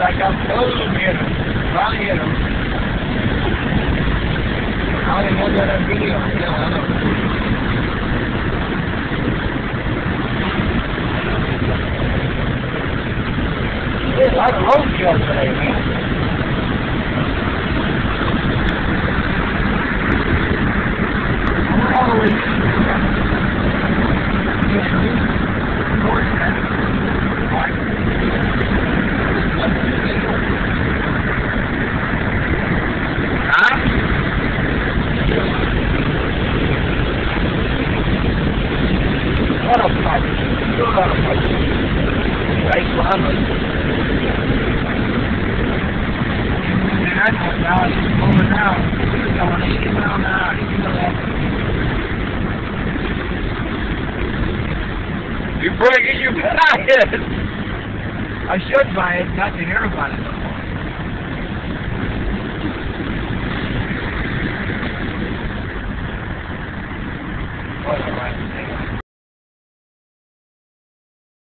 I got close to hit him. Hit him. I didn't want that on video. I know. There's a lot of roadkill today, man. What a fight. What a fight. Right us. And I over now. I want to now. You know that. You break it, you buy it. I should buy it, not to hear about it.